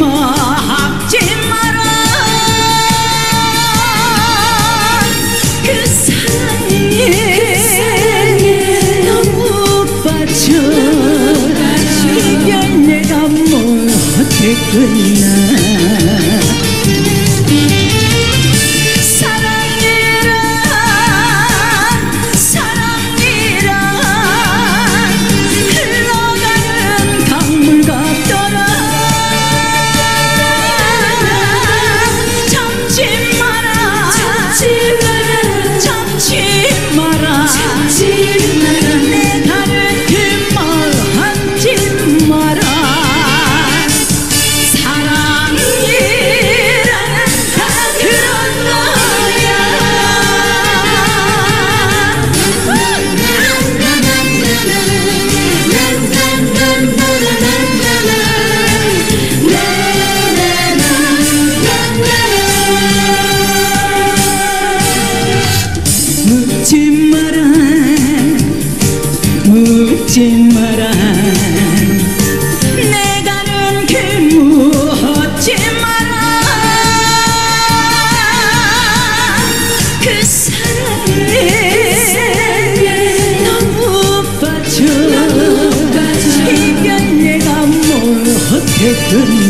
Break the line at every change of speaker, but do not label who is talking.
막지 마라. 그 사랑에 너무 빠져. 이별 내가 못했구나 묻지 마라. 내 가는 길 묻지 마라. 그 사랑에 너무 빠져. 이별 내가 못했구나